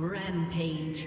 Rampage.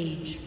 Rampage.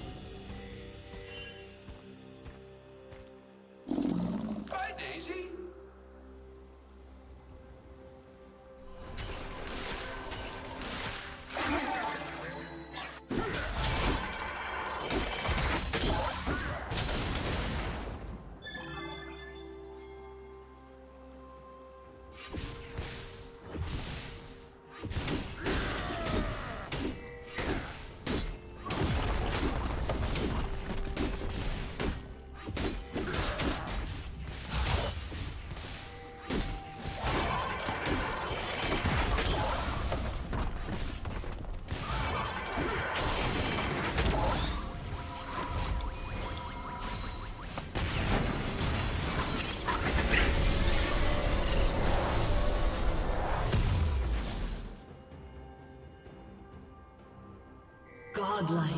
Godlike.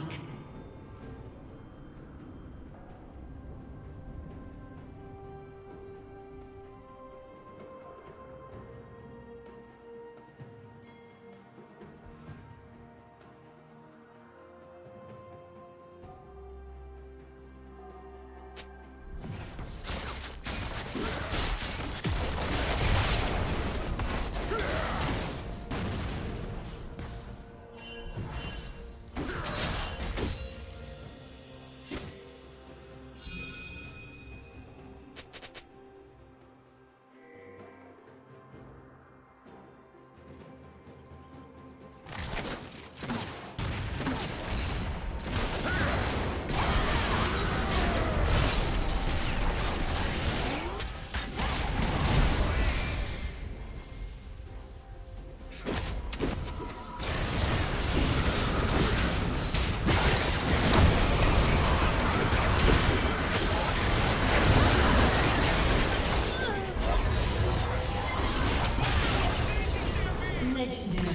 Legendary.